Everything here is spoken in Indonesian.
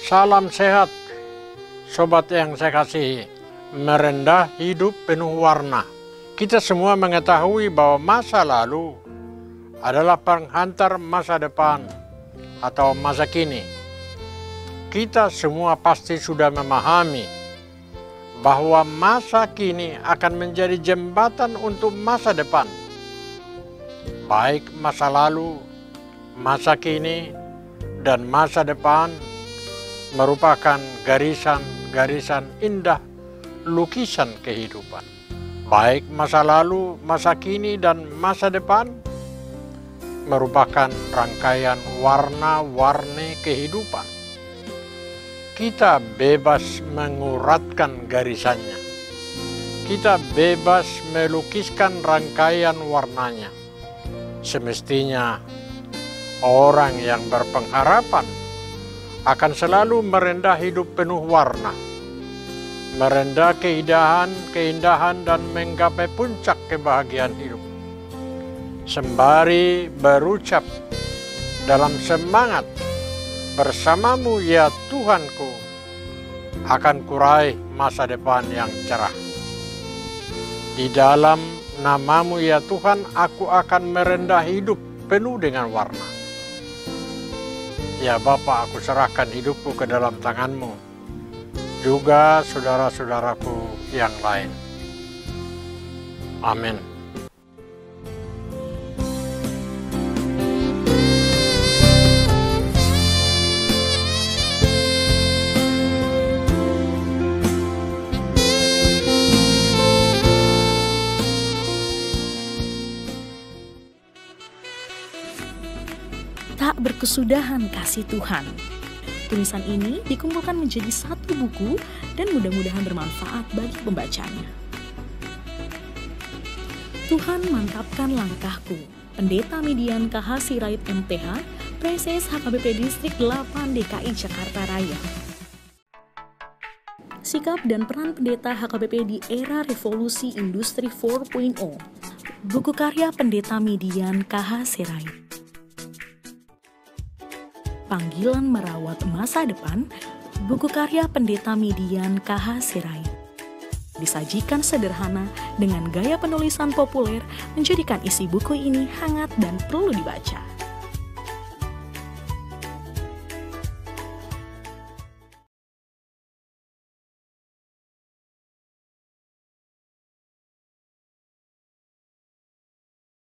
Salam sehat, sobat yang saya kasihi. Merendah hidup penuh warna. Kita semua mengetahui bahwa masa lalu adalah penghantar masa depan atau masa kini. Kita semua pasti sudah memahami bahwa masa kini akan menjadi jembatan untuk masa depan. Baik masa lalu, masa kini, dan masa depan merupakan garisan-garisan indah lukisan kehidupan. Baik masa lalu, masa kini, dan masa depan merupakan rangkaian warna-warni kehidupan. Kita bebas menguratkan garisannya. Kita bebas melukiskan rangkaian warnanya. Semestinya orang yang berpengharapan akan selalu merendah hidup penuh warna, merendah keindahan, keindahan dan menggapai puncak kebahagiaan hidup. Sembari berucap dalam semangat bersamamu ya Tuhanku akan kurai masa depan yang cerah. Di dalam namamu ya Tuhan aku akan merendah hidup penuh dengan warna Ya Bapa, aku serahkan hidupku ke dalam tanganmu, juga saudara-saudaraku yang lain. Amin. Tak berkesudahan kasih Tuhan. Tulisan ini dikumpulkan menjadi satu buku dan mudah-mudahan bermanfaat bagi pembacanya. Tuhan mantapkan langkahku. Pendeta Median KH Sirait MTH, Preses HKBP Distrik 8 DKI Jakarta Raya. Sikap dan peran pendeta HKBP di era revolusi industri 4.0. Buku karya Pendeta Median KH Sirait panggilan merawat masa depan, buku karya pendeta Midian KH Sirait. Disajikan sederhana dengan gaya penulisan populer menjadikan isi buku ini hangat dan perlu dibaca.